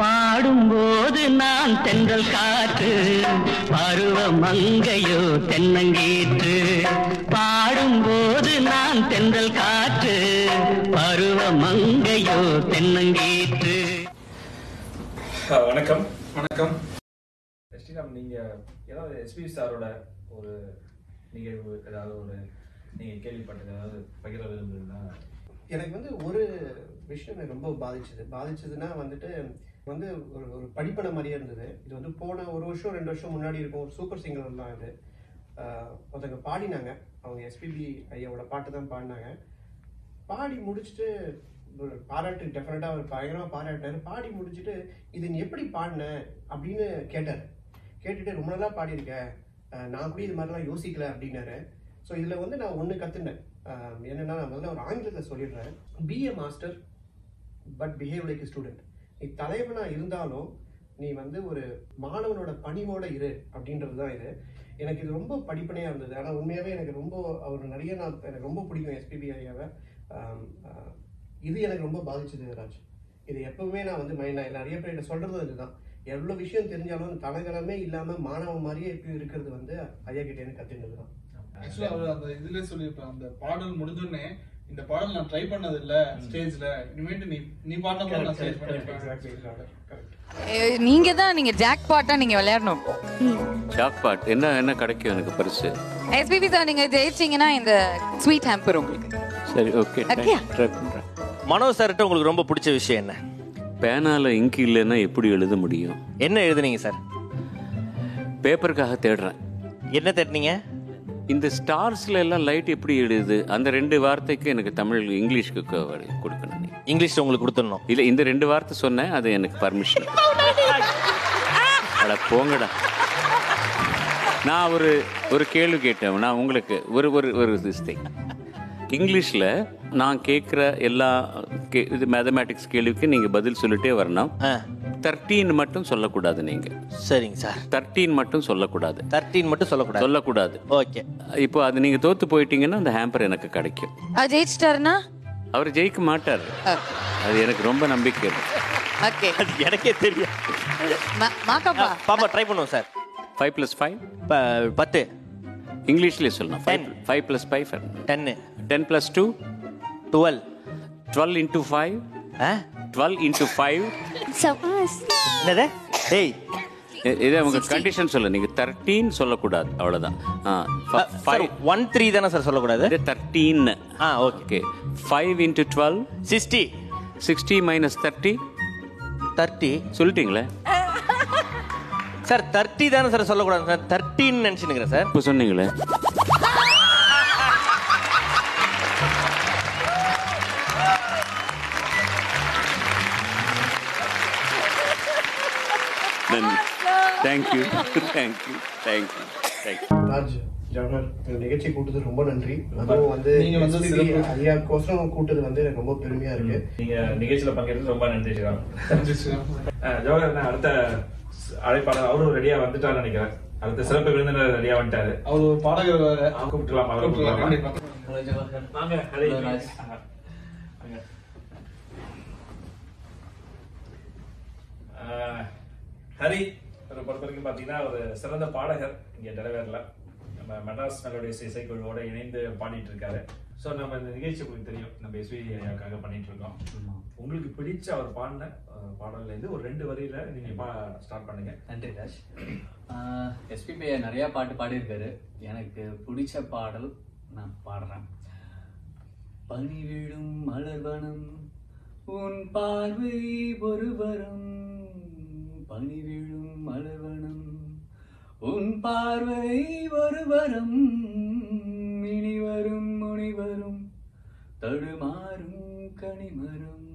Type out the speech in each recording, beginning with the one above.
பாடும்போது நான் தென்றல் காற்று பருவ மங்கையோ தென்னங்கீற்று. பாடும்போது நான் தென்றல் காற்று பருவ மங்கையோ தென்னங்கீற்று. வணக்கம். வணக்கம். ஸ்ரீராம் நீங்க ஏதாவது எஸ்பி சாரோட ஒரு நிகழ்வு ஏதாவது ஒரு நீங்க கேள்விப்பட்டது ஏதாவது பகிர விரும்புறீங்களா? எனக்கு வந்து ஒரு விஷயம் ரொம்ப பாதிச்சது. பாதிச்சதுன்னா வந்துட்டு வந்து ஒரு ஒரு படிப்பனை மாதிரியே இருந்தது. இது வந்து போன ஒரு வருஷம் ரெண்டு வருஷம் முன்னாடி இருக்கும். ஒரு சூப்பர் சிங்கர் தான் இது ஒருத்தங்க பாடினாங்க. அவங்க எஸ்பிபி ஐயாவோட பாட்டு தான் பாடினாங்க. பாடி முடிச்சுட்டு ஒரு பாராட்டு டெஃபினட்டாக ஒரு பயங்கரமாக பாராட்டினார். பாடி முடிச்சுட்டு இது நீ எப்படி பாடின? அப்படின்னு கேட்டார். கேட்டுட்டு ரொம்ப நல்லா பாடியிருக்க. நான் கூட இது மாதிரிலாம் யோசிக்கல. அப்படின்னாரு. ஸோ இதில் வந்து நான் ஒன்று கற்றுனேன் என்னன்னா நான் முதல்ல ஒரு ஆங்கிலத்தில் சொல்லிடுறேன். Be a master but behave like student நீ தலைவனா இருந்தாலும் நீ வந்து ஒரு மாணவனோட பணிவோட இரு அப்படின்றது தான் இது. எனக்கு இது ரொம்ப படிப்பனையாக இருந்தது. ஆனால் உண்மையாகவே எனக்கு ரொம்ப அவர் நிறைய நான் எனக்கு ரொம்ப பிடிக்கும் எஸ்பிபி ஐயாவை இது எனக்கு ரொம்ப பாதிச்சது ராஜ். இது எப்பவுமே நான் வந்து மைண்ட் நிறைய பேர் சொல்றது இதுதான் எவ்வளோ விஷயம் தெரிஞ்சாலும் தலகலமே இல்லாமல் மாணவன் மாதிரியே எப்பயும் இருக்கிறது வந்து ஐயா கிட்டே எனக்கு கற்றுனது தான் ஆக்சுவலா அவர் அந்த இதுல சொல்லியிருப்பார் அந்த பாடல் முடிஞ்சோடனே இந்த பாடல் நான் ட்ரை பண்ணது இல்ல ஸ்டேஜ்ல இனிமேட்டு நீ நீ பாடின போது நான் ஸ்டேஜ் பண்ணிருப்பேன் Eh, நீங்க தான் நீங்க ஜாக் பாட்டா நீங்க விளையாடணும் ஷாக் பாட் என்ன என்ன கிடைக்கும் எனக்கு பரிசு? எஸ்பிபி சார் நீங்க ஜெயிச்சீங்கன்னா இந்த ஸ்வீட் ஹேம்பர் உங்களுக்கு. சரி ஓகே. ட்ரை பண்ணுறேன் மனோஜ் சார்கிட்ட உங்களுக்கு ரொம்ப பிடிச்ச விஷயம் என்ன? பேனால இங்க் இல்லைன்னா எப்படி எழுத முடியும்? என்ன எழுதுனீங்க சார் பேப்பருக்காக தேடுறேன். என்ன தேடினீங்க? இந்த ஸ்டார்ஸ்ல எல்லாம் லைட் எப்படி எழுதுது அந்த ரெண்டு வார்த்தைக்கு எனக்கு தமிழ் இங்கிலீஷ்க்கு கொடுக்கணும். நீ இங்கிலீஷ்ல உங்களுக்கு கொடுத்துடணும். இல்லை இந்த ரெண்டு வார்த்தை சொன்னேன் அது எனக்கு பர்மிஷன் அட போங்கடா. நான் ஒரு ஒரு கேள்வி கேட்டேன். நான் உங்களுக்கு ஒரு ஒரு ஒரு திஸ்தை இங்கிலீஷில் நான் கேட்குற எல்லா கே இது மேத்தமேட்டிக்ஸ் கேள்விக்கு நீங்கள் பதில் சொல்லிட்டே வரணும். ஆ, தர்டீன் மட்டும் சொல்லக்கூடாது நீங்கள் சரிங்க சார். தர்டீன் மட்டும் சொல்லக்கூடாது. தர்டீன் மட்டும் சொல்லக்கூடாது. சொல்லக்கூடாது. ஓகே. இப்போ அது நீங்கள் தோத்து போயிட்டீங்கன்னா அந்த ஹேம்பர் எனக்கு கிடைக்கும். அவர் ஜெயிச்சிட்டாருன்னா? அவர் ஜெயிக்க மாட்டார். அது எனக்கு ரொம்ப நம்பிக்கை. ஓகே அது எனக்கே தெரியும் மாக்கப்பா பாப்பா ட்ரை பண்ணுவோம் சார். ஃபைவ் ப்ளஸ் ஃபைவ் ப- பத்து. இங்கிலீஷ்லேயே சொல்லணும். ஃபைவ் ஃபைவ் ப்ளஸ் ஃபைவ் டென்னு ten plus two twelve twelve into five ஆ டுவெல் இன்டூ ஃபைவ் என்னது? ஏய் இதே உங்க கண்டிஷன் சொல்ல. நீங்க தர்டீன் சொல்லக்கூடாது. அவ்வளவுதான். சார் ஃபைவ் ஒன் த்ரீ தானே சார் சொல்லக்கூடாது? தர்டீன் ஆ okay. Okay. Five into twelve sixty sixty minus thirty thirty சொல்லிட்டீங்களே? சார் தேர்ட்டி தானே சார் சொல்லக்கூடாது. சார் தேர்ட்டின்னு நினச்சினுக்கிறேன் சார். இப்போ சொன்னீங்களே? Thank you thank you thank you thank you Raj Jawahar இந்த நிகழ்ச்சி கூட்டது ரொம்ப நன்றி. அதுவும் வந்து நீங்க வந்து. ஐயாக்கோசரம் கூட்டது வந்து எனக்கு ரொம்ப பெருமையா இருக்கு. நீங்க நிகழ்ச்சியில பங்கேற்றது ரொம்ப நன்றி ஸ்ரீராம் ஜவஹர் அடுத்த அழைப்பாளர் அவரும் ரெடியா வந்துட்டாருன்னு நினைக்கிறேன். அடுத்த சிறப்பு விருந்தினர் ரெடியா வந்துட்டாரு. அவர் ஒரு பாடகர் கூப்பிட்டுலாம் அவரை ஹரி. வாங்க. பொறுத்த வரைக்கும் பார்த்தீங்கன்னா ஒரு சிறந்த பாடகர் இங்கே டெலவேரில் நம்ம மெட்ராஸ் மெலோடியஸ் இசைக்குழுவோட இணைந்து பாடிட்டு இருக்காரு ஸோ நம்ம இந்த நிகழ்ச்சி உங்களுக்கு தெரியும். நம்ம எஸ்வி ஐயாக்காக பண்ணிட்டு இருக்கோம் உங்களுக்கு பிடிச்ச அவர் பாடின அஹ், இருந்து ஒரு ரெண்டு வரியில நீங்க ஸ்டார்ட் பண்ணுங்க. நன்றி ராஜ். எஸ்பிபி நிறைய பாட்டு பாடியிருக்காரு. எனக்கு பிடிச்ச பாடல் நான் பாடுறேன். பனி விழும் மலர்வனம் உன் பார்வை ஒருவரும் பனி விழும் மலர்வனம் உன் பார்வை ஒரு வரம். இனி வரும் முனி வரும் தடுமாறும் கனிமரம்.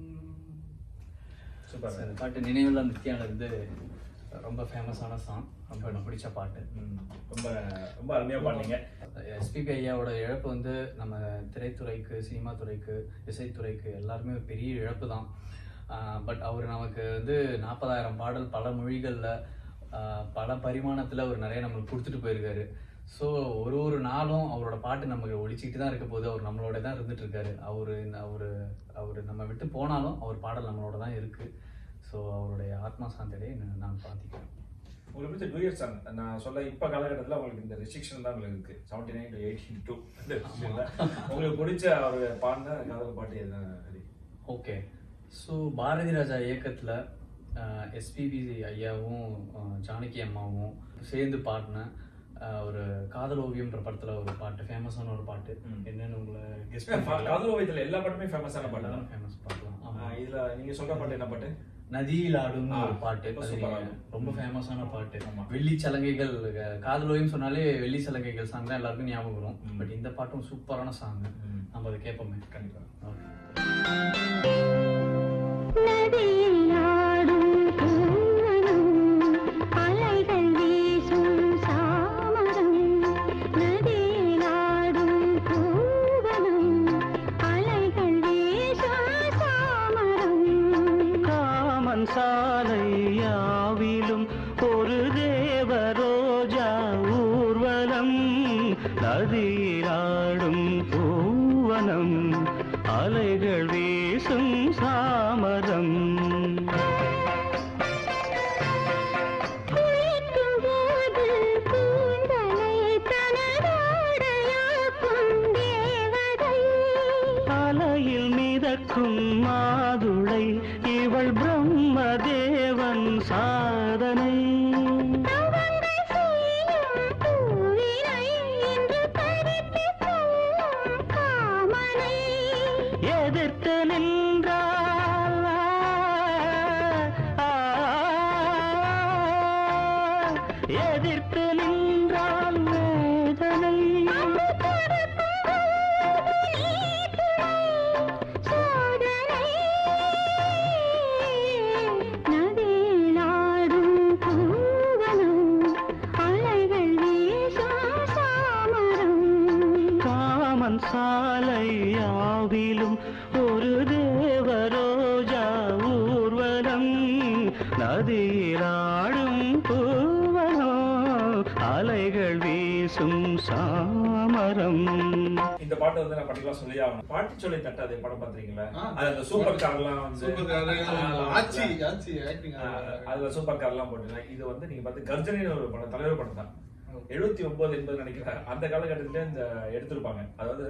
சூப்பர். இந்த பாட்டு நினைவுள்ள இருந்து ரொம்ப ஃபேமஸான சாங் ரொம்ப எனக்கு பிடிச்ச பாட்டு. ரொம்ப ரொம்ப அருமையா பாடுனீங்க. எஸ்பிபி ஐயாவோட இழப்பு வந்து நம்ம திரைத்துறைக்கு சினிமா துறைக்கு இசைத்துறைக்கு எல்லாருமே ஒரு பெரிய இழப்பு தான். பட் அவர் நமக்கு வந்து நாற்பதாயிரம் பாடல் பல மொழிகளில் பல பரிமாணத்தில் அவர் நிறைய நம்மளுக்கு கொடுத்துட்டு போயிருக்காரு. ஸோ ஒரு ஒரு நாளும் அவரோட பாட்டு நமக்கு ஒழிச்சிக்கிட்டு தான் இருக்க போது அவர் நம்மளோட தான் இருந்துட்டு இருக்காரு. அவர் அவர் அவர் நம்ம விட்டு போனாலும் அவர் பாடல் நம்மளோட தான் இருக்கு. ஸோ அவருடைய ஆத்மா சாந்தடை நான் பார்த்திக்கிறேன் உங்களுக்கு பிடிச்ச டூயட் சாங் நான் சொல்ல இப்ப காலகட்டத்துல உங்களுக்கு இந்த ரெஸ்ட்ரிக்ஷன் தான் உங்களுக்கு இருக்கு. Seventy nine to eighty two உங்களுக்கு பிடிச்ச ஒரு பாடின காதல் பாட்டு எதுனா ஓகே ஸோ பாரதி ராஜா இயக்கத்தில் எஸ்பிபி ஐயாவும் ஜானகி அம்மாவும் சேர்ந்து பாடின ஒரு காதல் ஓவியம்ன்ற படத்தில் ஒரு பாட்டு ஃபேமஸான ஒரு பாட்டு. என்னன்னு உங்களை கெஸ் காதல் ஓவியத்துல எல்லா பாட்டுமே ஃபேமஸான பாட்டு தான். ஃபேமஸ் பாடலாம் இதுல நீங்க சொல்ற பாட்டு என்ன பாட்டு? நதியில் ஆடும் ஒரு பாட்டு. ரொம்ப ஃபேமஸான பாட்டு. வெள்ளி சலங்கைகள் அஹ், காதல் ஓவியம் சொன்னாலே வெள்ளி சலங்கைகள் சாங் தான் எல்லாருக்கும் ஞாபகம் வரும். பட் இந்த பாட்டும் சூப்பரான சாங். நம்ம அதை கேட்போமே. கண்டிப்பா. வீசும் சாமரம். இந்த பாட்டு வந்து நான் பர்டிகுலரா சொல்லி ஆகணும். பாட்டு சொல்லி தட்டாதே படம் பாத்திருக்கீங்களா ஆ. அது அந்த சூப்பர். கார்லாம் வந்து சூப்பர் கார். ஆ, ஆச்சி ஆச்சி ஆக்டிங் ஆ, அதுல சூப்பர் கார்லாம் போட்டுருக்காங்க இது வந்து நீங்க பார்த்து கர்ஜனின்னு ஒரு படம் தலைவர் படம் தான். எழுபத்தி ஒன்பது எண்பது நினைக்கிறேன். அந்த காலகட்டத்திலே இந்த எடுத்திருப்பாங்க. அதாவது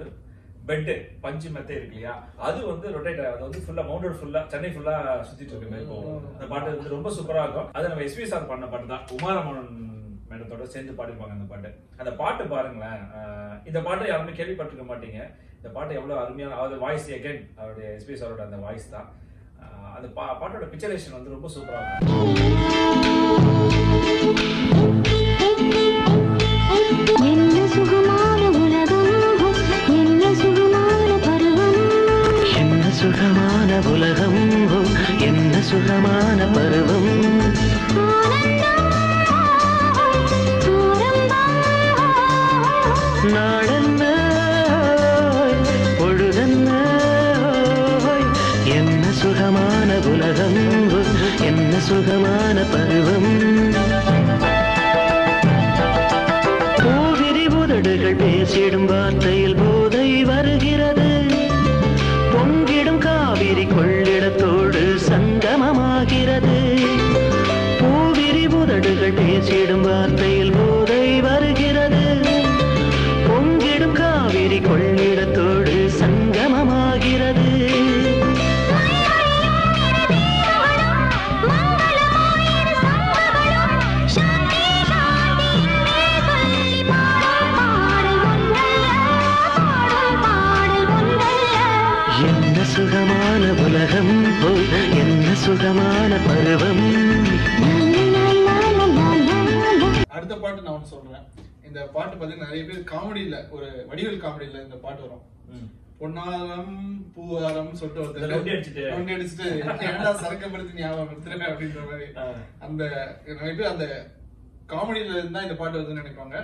பெட்டு பஞ்சு மெத்தை இருக்கு இல்லையா? அது வந்து ரொட்டேட் அது வந்து ஃபுல்லா மவுண்டட் ஃபுல்லா சென்னை ஃபுல்லா சுத்திட்டு இருக்கு மாதிரி போகும். அந்த பாட்டு வந்து ரொம்ப சூப்பரா இருக்கும். அது நம்ம எஸ்பி சார் பண்ண பாட்டு தான். உமாரமணன் மேடத்தோட சேர்ந்து பாடிப்பாங்க அந்த பாட்டு. அந்த பாட்டு பாருங்களேன். இந்த பாட்டை யாருமே கேள்விப்பட்டிருக்க மாட்டீங்க. இந்த பாட்டு எவ்வளோ அருமையான அதாவது வாய்ஸ் அகைன் அவருடைய எஸ்பி சாரோட அந்த வாய்ஸ் தான். அந்த பா பாட்டோட பிக்சரேஷன் வந்து ரொம்ப சூப்பராக இருக்கும். பாட்டு பார்த்தீங்கன்னா நிறைய பேர் காமெடியில ஒரு வடிவேல் காமெடியில இந்த பாட்டு வரும். பொன்னாரம் பூவாரம் சொல்லிட்டு ஒருத்தர் அடிச்சிட்டு. சரக்கப்படுத்தி ஞாபகம் படுத்துறேன் அப்படின்ற மாதிரி. அந்த நிறைய பேர் அந்த காமெடியில இருந்தா இந்த பாட்டு வருதுன்னு நினைப்பாங்க.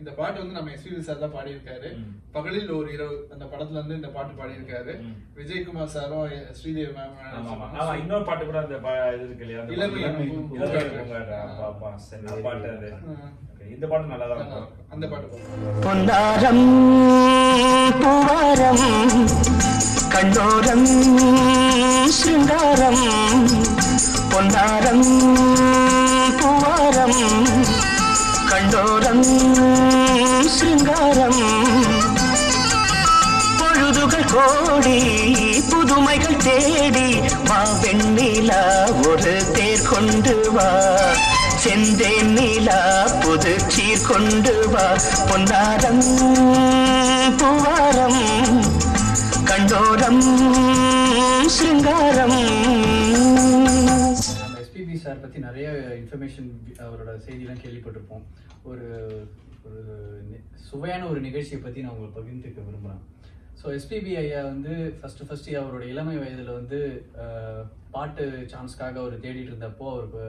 இந்த பாட்டு வந்து நம்ம எஸ்பிபி சார் தான் பாடியிருக்காரு. பகலில் ஒரு இரவு அந்த படத்துல இருந்து இந்த பாட்டு பாடியிருக்காரு. விஜயகுமார் சாரும் ஸ்ரீதேவி. மேம் இன்னொரு பாட்டு கூட அந்த இது இருக்கு இல்லையா இந்த பாட்டு நல்லா தான் இருக்கும். அந்த பாட்டு பொன்னாரம் பூவாரம் கண்ணோரம் சிருங்காரம் பொன்னாரம் பூவாரம் கண்டோரம் சிருங்காரம் பொழுதுகள் கோடி புதுமைகள் தேடி வா வெண்ணிலா ஒரு தேர் கொண்டு வா. செந்தேன் நீலா புது சீர் கொண்டு வா. பொன்னாரம் பூவாரம் கண்டோரம் சிங்காரம் எஸ்பிபி சார் பற்றி நிறைய இன்ஃபர்மேஷன் அவரோட செய்தியெல்லாம் கேள்விப்பட்டிருப்போம். ஒரு ஒரு சுவையான ஒரு நிகழ்ச்சியை பற்றி நான் உங்களை பகிர்ந்துக்க விரும்புகிறேன் ஸோ எஸ்பிபி ஐயா வந்து ஃபஸ்ட்டு ஃபஸ்ட்டு அவரோட இளமை வயதில் வந்து uh, பாட்டு சான்ஸ்க்காக அவர் தேடிட்டு இருந்தப்போ அவருக்கு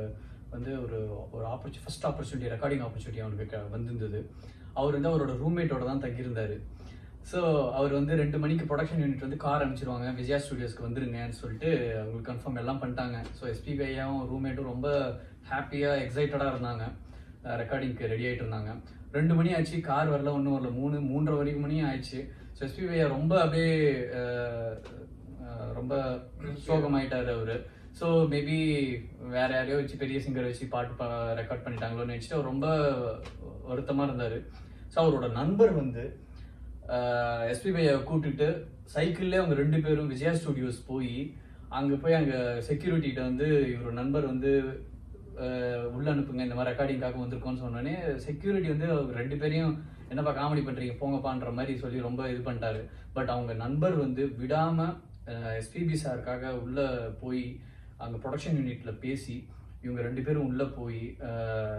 வந்து ஒரு ஒரு ஆப்பர்ச்சு ஃபஸ்ட் ஆப்பர்ச்சுனிட்டி ரெக்கார்டிங் ஆப்பர்ச்சுனிட்டி அவருக்கு வந்திருந்தது. அவர் வந்து அவரோட ரூம்மேட்டோட தான் தங்கியிருந்தார். ஸோ அவர் வந்து ரெண்டு மணிக்கு ப்ரொடக்ஷன் யூனிட் வந்து கார் அனுப்பிச்சிருவாங்க. விஜயா ஸ்டுடியோஸ்க்கு வந்துருங்கன்னு சொல்லிட்டு அவங்களுக்கு கன்ஃபார்ம் எல்லாம் பண்ணிட்டாங்க. ஸோ எஸ்பிபி ஐயாவும் ரூம்மேட்டும் ரொம்ப ஹாப்பியாக எக்ஸைட்டடாக இருந்தாங்க. ரெக்கார்டிங்க்கு ரெடி ஆகிட்டு இருந்தாங்க. ரெண்டு மணி ஆச்சு. கார் வரல ஒன்றும் வரல. மூணு மூன்றரை வரைக்கும் மணி ஆயிடுச்சு. ஸோ எஸ்பிபி ரொம்ப அப்படியே ரொம்ப சோகமாயிட்டாரு அவரு. ஸோ மேபி வேற யாரையோ வச்சு பெரிய சிங்கர் வச்சு பாட்டு ரெக்கார்ட் பண்ணிட்டாங்களோன்னு நினச்சிட்டு அவர் ரொம்ப வருத்தமாக இருந்தார். ஸோ அவரோட நண்பர் வந்து எஸ்பிபிஐ கூப்பிட்டுட்டு சைக்கிள்லேயே அவங்க ரெண்டு பேரும் விஜயா ஸ்டுடியோஸ் போய் அங்கே போய் அங்கே செக்யூரிட்டிகிட்ட வந்து இவர் நண்பர் வந்து உள்ள அனுப்புங்க இந்த மாதிரி ரெக்கார்டிங்காக வந்திருக்கோன்னு சொன்னோடனே செக்யூரிட்டி வந்து அவங்க ரெண்டு பேரையும் என்னப்பா காமெடி பண்ணுறீங்க போங்கப்பான்ற மாதிரி சொல்லி ரொம்ப இது பண்ணிட்டாரு. பட் அவங்க நண்பர் வந்து விடாமல் எஸ்பிபி சாருக்காக உள்ளே போய் அங்கே ப்ரொடக்ஷன் யூனிட்டில் பேசி இவங்க ரெண்டு பேரும் உள்ளே போய்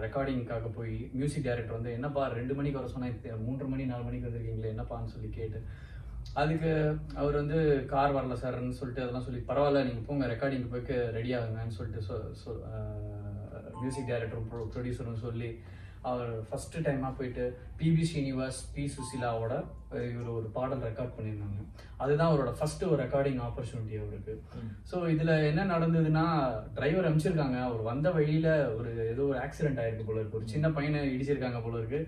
ரெக்கார்டிங்க்காக போய் மியூசிக் டைரக்டர் வந்து என்னப்பா ரெண்டு மணிக்கு வர சொன்னால் மூன்று மணி நாலு மணிக்கு வந்திருக்கீங்களே என்னப்பான்னு சொல்லி கேட்டு அதுக்கு அவர் வந்து கார் வரல சார்ன்னு சொல்லிட்டு அதெல்லாம் சொல்லி பரவாயில்ல நீங்கள் போங்க ரெக்கார்டிங் போய்க்கு ரெடி ஆகுங்கன்னு சொல்லிட்டு மியூசிக் டைரக்டரும் ப்ரொ ப்ரொடியூசரும் சொல்லி அவர் ஃபஸ்ட்டு டைமாக போயிட்டு பிபி ஸ்ரீனிவாஸ் பி சுசிலாவோட இவர் ஒரு பாடல் ரெக்கார்ட் பண்ணியிருந்தாங்க. அதுதான் அவரோட ஃபர்ஸ்ட் ஒரு ரெக்கார்டிங் ஆப்பர்ச்சுனிட்டி அவருக்கு ஸோ இதில் என்ன நடந்ததுன்னா டிரைவர் அனுப்பிச்சிருக்காங்க அவர் வந்த வழியில் ஒரு ஏதோ ஒரு ஆக்சிடென்ட் ஆயிருக்கு போல இருக்கு. ஒரு சின்ன பையனை இடிச்சிருக்காங்க போல இருக்கு.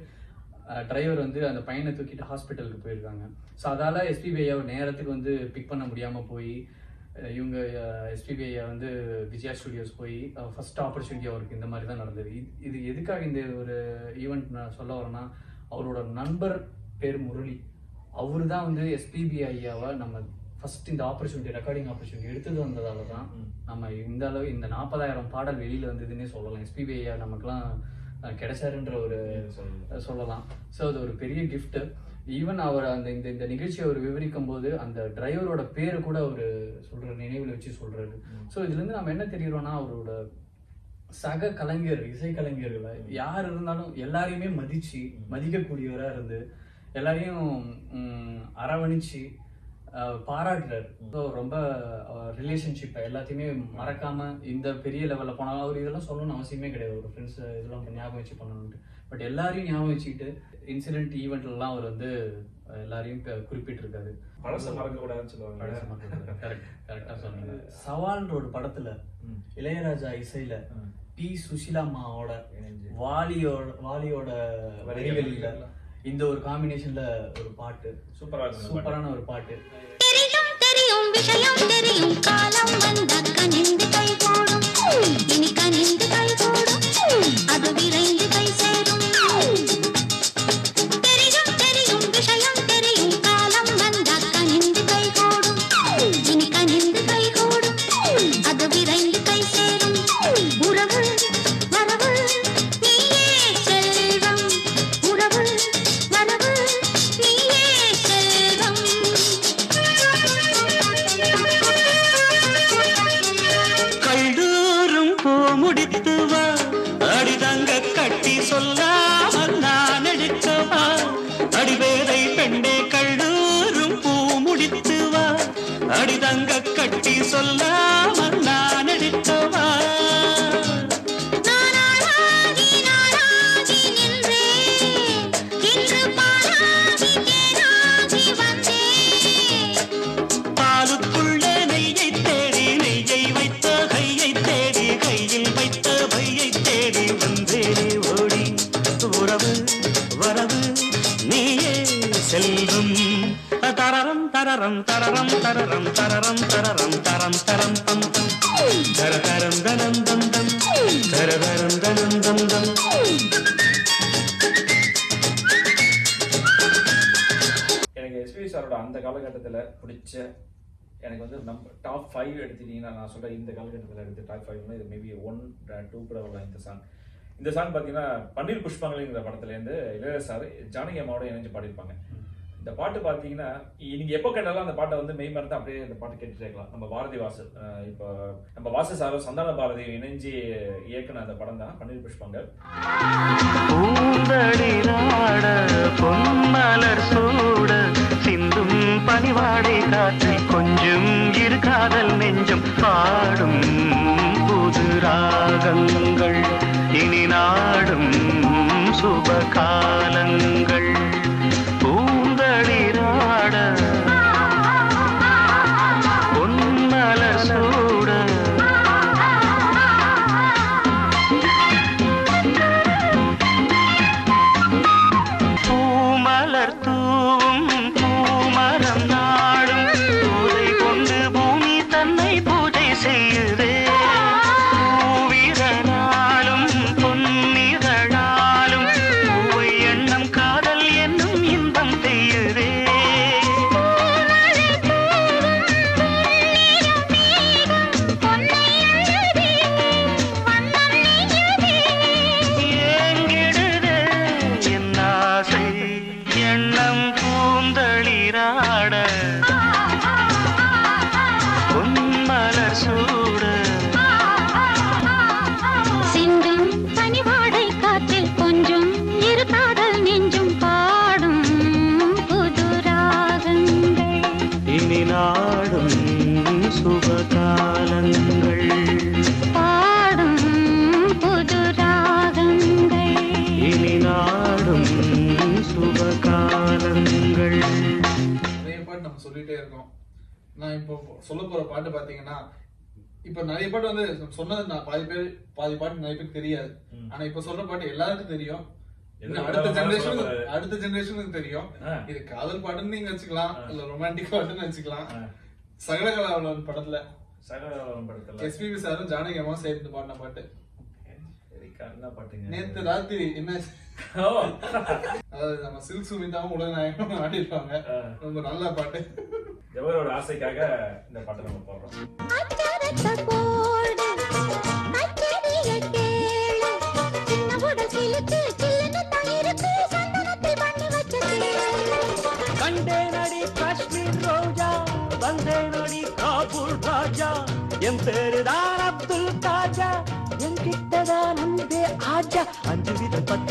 டிரைவர் வந்து அந்த பையனை தூக்கிட்டு ஹாஸ்பிட்டலுக்கு போயிருக்காங்க. ஸோ அதால எஸ்பிபி ஐயாவை நேரத்துக்கு வந்து பிக் பண்ண முடியாமல் போய் இவங்க எஸ்பிபி ஐயா வந்து விஜயா ஸ்டுடியோஸ் போய் ஃபர்ஸ்ட் ஆப்பர்ச்சுனிட்டி அவருக்கு இந்த மாதிரி தான் நடந்தது. இது- இது எதுக்காக இந்த ஒரு ஈவெண்ட் நான் சொல்ல வரேன்னா அவரோட நண்பர் பேர் முரளி. அவரு தான் வந்து எஸ்பிபி ஐயாவை நம்ம ஃபர்ஸ்ட் இந்த ஆப்பர்ச்சுனிட்டி ரெக்கார்டிங் ஆப்பர்ச்சுனிட்டி எடுத்தது வந்ததால தான் நம்ம இந்த அளவு இந்த நாற்பதாயிரம் பாடல் வெளியில வந்ததுன்னே சொல்லலாம். எஸ்பிபி ஐயா நமக்குலாம் கிடைச்சாருன்ற ஒரு சொல்லலாம். ஸோ அது ஒரு பெரிய gift. ஈவன் அவர் அந்த இந்த இந்த நிகழ்ச்சியை அவர் விவரிக்கும் போது அந்த டிரைவரோட பேரை கூட அவர் சொல்ற நினைவில் வச்சு சொல்றாரு. ஸோ இதுல இருந்து நம்ம என்ன தெரிகிறோம்னா அவரோட சக கலைஞர் இசை கலைஞர்களை யார் இருந்தாலும் எல்லாரையுமே மதிச்சு மதிக்கக்கூடியவரா இருந்து எல்லாரையும் அரவணைச்சு பாராட்டுறாரு. ஸோ ரொம்ப ரிலேஷன்ஷிப்பை எல்லாத்தையுமே மறக்காம இந்த பெரிய லெவல்ல போனாலும் அவர் இதெல்லாம் சொல்லணும்னு அவசியமே கிடையாது. ஒரு ஃப்ரெண்ட்ஸ் இதெல்லாம் ஞாபகம் வச்சு பண்ணணும்ட்டு பட் எல்லாரையும் ஞாபகம் வச்சுக்கிட்டு இன்சிடென்ட் ஈவெண்ட்லாம் அவர் வந்து எல்லாரையும் குறிப்பிட்டிருக்காரு. பழச மறக்க கூடாதுன்னு சொல்லுவாங்க கரெக்டா சொன்னீங்க. சவால்ன்ற ஒரு படத்துல இளையராஜா இசையில பி. சுஷிலா அம்மாவோட வாலியோட வாலியோட வரிகளில் இந்த ஒரு காம்பினேஷன்ல ஒரு பாட்டு. சூப்பரா சூப்பரான ஒரு பாட்டு. தெரியும் தெரியும் விஷயம் தெரியும். காலம் வந்த கனிந்து கை போடும் இனி கனிந்து கை போடும் அது விரைந்து கை சேரும். தெரியும் தெரியும் விஷயம் தெரியும். காலம் வந்த கனிந்து கை போடும் இனி கனிந்து கை போடும் அது விரைந்து கை சேரும். உறவு பிடிச்ச எனக்கு வந்து நம்ம டாப் ஃபைவ் எடுத்துட்டீங்கன்னா நான் சொல்கிறேன் இந்த காலகட்டத்தில் எடுத்து டாப் ஃபைவ்னா இது மேபி ஒன் டூ கூட வரலாம் இந்த சாங் இந்த சாங் பார்த்தீங்கன்னா பன்னீர் புஷ்பங்கள்ங்கிற படத்துலேருந்து இளையராஜா ஜானகி அம்மாவோட இணைஞ்சு பாடியிருப்பாங்க. இந்த பாட்டு பார்த்தீங்கன்னா நீங்கள் எப்போ கேட்டாலும் அந்த பாட்டை வந்து மெய் மறந்து அப்படியே அந்த பாட்டு கேட்டுட்டே இருக்கலாம். நம்ம பாரதி வாசு இப்போ நம்ம வாசு சாரும் சந்தான பாரதி இணைஞ்சு இயக்குன அந்த படம் தான் பன்னீர் புஷ்பங்கள். பொன்மலர் சூட பனிவாடை காற்றில் கொஞ்சம் இரு காதல் நெஞ்சம் பாடும் புது ராகங்கள். இனி நாடும் சுப காலங்கள் நான் இப்போ சொல்ல போற பாட்டு பாத்தீங்கன்னா இப்ப நிறைய பாட்டு வந்து சொன்னது நான் பாதி பேர் பாதி பாட்டு நிறைய பேருக்கு தெரியாது. ஆனா இப்ப சொல்ற பாட்டு எல்லாருக்கும் தெரியும். அடுத்த போறாரு? அடுத்த ஜெனரேஷனுக்கு தெரியும். இது காதல் பாட்டுன்னு நீங்க வச்சுக்கலாம் இல்ல ரொமான்டிக் பாட்டுன்னு வச்சுக்கலாம். சகலகலாவலன் படத்துல சகலம் படத்துல. எஸ்பிபி சாரும் ஜானகி அம்மா சேர்ந்து பாடின பாட்டு. நேத்து ராத்திரி என்ன. அதாவது நம்ம சில்க் சுமிதாவும் உலகநாயகம் ஆடிருப்பாங்க ரொம்ப நல்ல பாட்டு. ஜவஹரோட ஆசைக்காக இந்த பாட்டை நம்ம போடுறோம்? தான். காஷ்மீர் ரோஜா வந்தேனடி காபூல் ராஜா. என் பேருதான் அப்துல்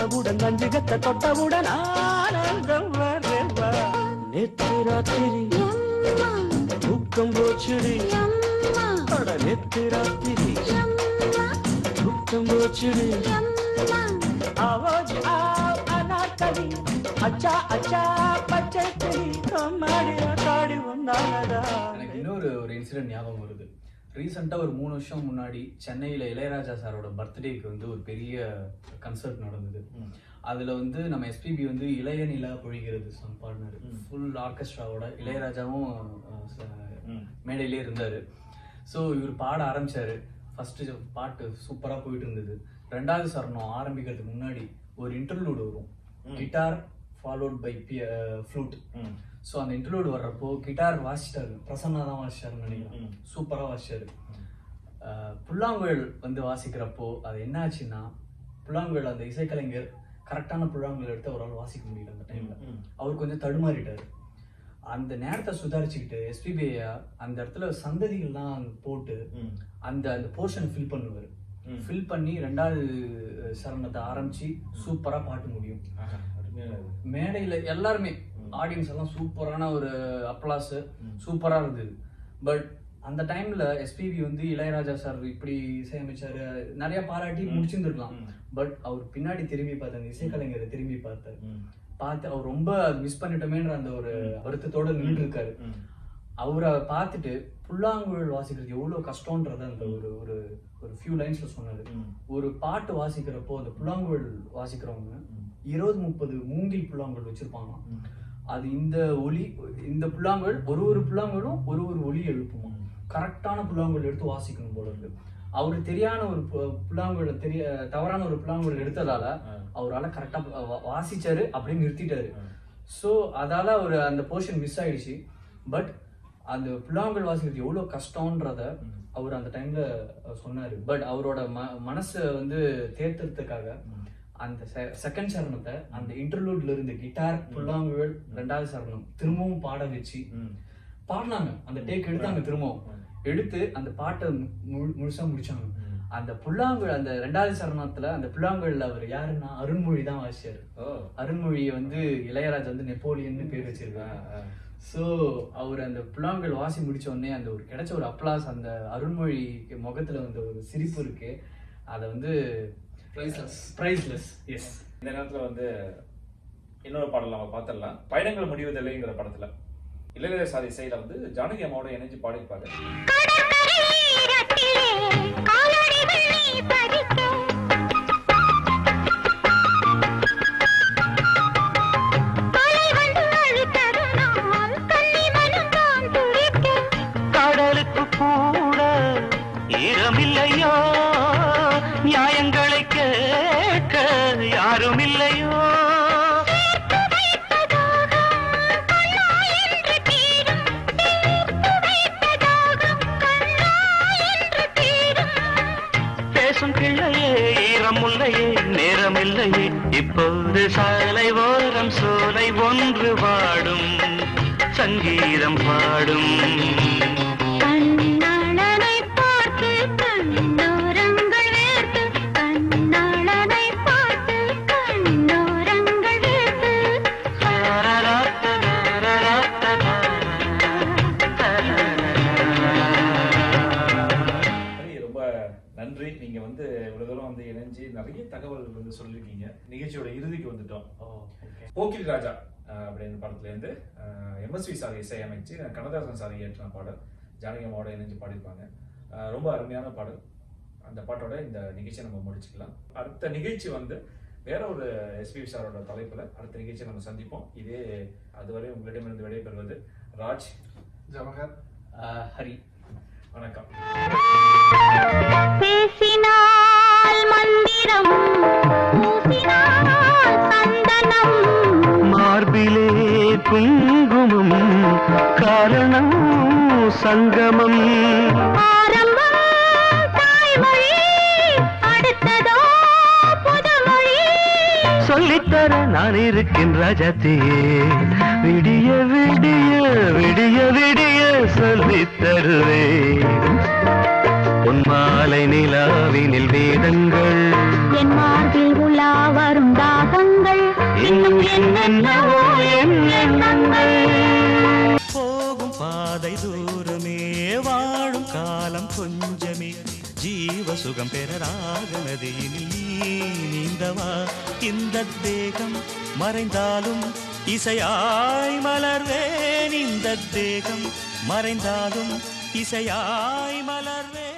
தொட்டவுடன் வஞ்சிகத்தை தொட்டவுடன் ஆனந்தம் வரவா நேற்று ராத்திரி தூக்கம் போச்சுடி. அட நேற்று ராத்திரி தூக்கம் போச்சுடி. ஆவாஜ் ஆ அனார்கலி அச்சா அச்சா பச்சை கிளி கம்மாடி ஆடி ஒன்னானதா எனக்கு இன்னொரு ஒரு இன்சிடென்ட் ஞாபகம் வருது. ரீசெண்டாக ஒரு மூணு வருஷம் முன்னாடி சென்னையில் இளையராஜா சாரோட பர்த்டேக்கு வந்து ஒரு பெரிய கன்சர்ட் நடந்தது. அதில் வந்து நம்ம எஸ்பிபி வந்து இளைய நிலா பொழிகிறது சாங் பாடினார். ஃபுல் ஆர்கெஸ்ட்ராவோட இளையராஜாவும் மேடையிலே இருந்தார். ஸோ இவர் பாட ஆரம்பிச்சாரு. ஃபர்ஸ்ட் பாட்டு சூப்பராக போயிட்டு இருந்தது. ரெண்டாவது சரணம் ஆரம்பிக்கிறதுக்கு முன்னாடி ஒரு இன்டர்லூட் வரும். Guitar followed by flute so அந்த இன்டர்லூட் வர்றப்போ கிட்டார் வாசிச்சிட்டாரு பிரசன்னா தான் வாசிச்சாருன்னு நினைக்கிறேன். சூப்பராக அஹ், புல்லாங்குழல் வந்து வாசிக்கிறப்போ அது என்ன ஆச்சுன்னா புல்லாங்குழல் அந்த இசைக்கலைஞர் கரெக்டான புல்லாங்குழல் எடுத்து அவரால் வாசிக்க முடியல அந்த டைம்ல அவர் கொஞ்சம் தடுமாறிட்டாரு. அந்த நேரத்தை சுதாரிச்சுக்கிட்டு எஸ்பிபி அந்த இடத்துல சந்ததிகள்லாம் போட்டு அந்த அந்த போர்ஷன் ஃபில் பண்ணுவார். ஃபில் பண்ணி ரெண்டாவது சரணத்தை ஆரம்பிச்சு சூப்பரா பாட்டு முடியும். மேடையில எல்லாருமே ஆடியன்ஸ் எல்லாம் சூப்பரான ஒரு அப்ளாஸ் சூப்பரா இருந்தது. பட் அந்த டைம்ல எஸ்பிபி வந்து இளையராஜா சார் இப்படி இசையமைச்சாரு நிறைய பாராட்டி முடிச்சிருந்துருக்கலாம். பட் அவர் பின்னாடி திரும்பி பார்த்த அந்த இசைக்கலைஞரை திரும்பி பார்த்தாரு பார்த்து அவர் ரொம்ப மிஸ் பண்ணிட்டோமேன்ற அந்த ஒரு வருத்தத்தோட நின்று இருக்காரு அவரை பார்த்துட்டு புல்லாங்குழல் வாசிக்கிறது எவ்வளவு கஷ்டம்ன்றத அந்த ஒரு ஒரு ஒரு ஃபியூ லைன்ஸ்ல சொன்னாரு. ஒரு பாட்டு வாசிக்கிறப்போ அந்த புல்லாங்குழல் வாசிக்கிறவங்க இருபது முப்பது மூங்கில் புல்லாங்குழல் வச்சிருப்பாங்களாம். அது இந்த ஒலி இந்த புல்லாங்குழல் ஒரு ஒரு புல்லாங்குழலும் ஒரு ஒரு ஒலி எழுப்புமா? கரெக்டான புல்லாங்குழல் எடுத்து வாசிக்கணும் போல இருக்கு. அவரு தெரியாத ஒரு புல்லாங்குழல் தெரிய தவறான ஒரு புல்லாங்குழல் எடுத்ததால அவரால் கரெக்டாக வாசிச்சாரு அப்படியே நிறுத்திட்டாரு. ஸோ அதால ஒரு அந்த போர்ஷன் மிஸ் ஆயிடுச்சு. பட் அந்த புல்லாங்குழல் வாசிக்கிறது எவ்வளோ கஷ்டம்ன்றத அவர் அந்த டைம்ல சொன்னாரு. பட் அவரோட ம மனசை வந்து தேர்த்துறதுக்காக அந்த செகண்ட் சரணத்தை அந்த இன்டர்லூட்ல இருந்து கிட்டார் புல்லாங்குழல் ரெண்டாவது சரணம் திரும்பவும் பாட வச்சு பாடினாங்க. அந்த டேக் எடுத்தாங்க திரும்பவும். எடுத்து அந்த பாட்டை முழு முழுசா முடிச்சாங்க. அந்த புல்லாங்குழல் அந்த ரெண்டாவது சரணத்துல அந்த புல்லாங்குழல்ல அவர் யாருன்னா அருண்மொழி தான் வாசிச்சாரு. அருண்மொழியை வந்து இளையராஜா வந்து நெப்போலியன் பேர் வச்சிருக்காங்க ஸோ அவர் அந்த புல்லாங்குழல் வாசி முடிச்ச உடனே அந்த ஒரு கிடைச்ச ஒரு அப்ளாஸ் அந்த அருண்மொழி முகத்துல வந்து ஒரு சிரிப்பு இருக்கு. அதை வந்து Priceless. ப்ரைஸ்லெஸ் எஸ் இந்த நேரத்துல வந்து இன்னொரு பாடல் நம்ம பார்த்துடலாம். பயணங்கள் முடிவதில்லைங்கிற படத்துல. இளையராஜா சாதி இசையில வந்து ஜானகி அம்மாவோட இணைஞ்சு பாடிப்பாரு sa வந்து இணைஞ்சு நிறைய தகவல்கள் வந்து சொல்லியிருக்கீங்க. நிகழ்ச்சியோட இறுதிக்கு வந்துட்டோம். போக்கில் ராஜா அப்படின்னு படத்துல இருந்து எம்எஸ்வி சார் இசையமைச்சு கண்ணதாசன் சார் இயற்றின பாடல் ஜானகி அம்மாவோட இணைஞ்சு பாடியிருப்பாங்க. ரொம்ப அருமையான பாடல். அந்த பாட்டோட இந்த நிகழ்ச்சியை நம்ம முடிச்சுக்கலாம். அடுத்த நிகழ்ச்சி வந்து வேற ஒரு எஸ்பி சாரோட தலைப்புல அடுத்த நிகழ்ச்சியை நம்ம சந்திப்போம். இதே அதுவரை உங்களிடமிருந்து விடைபெறுவது ராஜ். ஜவஹர். ஹரி. வணக்கம். பூசினால் சந்தனம். மார்பிலே குங்குமம் காரணம் சங்கமம். சொல்லித்தர நான் இருக்கேன் ராஜாத்தியே விடிய விடிய விடிய விடிய சொல்லித் தருவேன் உன் மாலை நிலாவினில் வேதங்கள். என் மார்பில் உலா வரும் தாகங்கள் இன்னும் என்னென்னவோ என் எண்ணங்கள். போகும் பாதை தூரமே வாழும் காலம் கொஞ்சமே. ஜீவ சுகம் பெற ராக நதியினில் நீந்தவா? இந்த தேகம் மறைந்தாலும் இசையாய் மலர்வேன். இந்த தேகம் மறைந்தாலும் இசையாய் மலர்வேன்.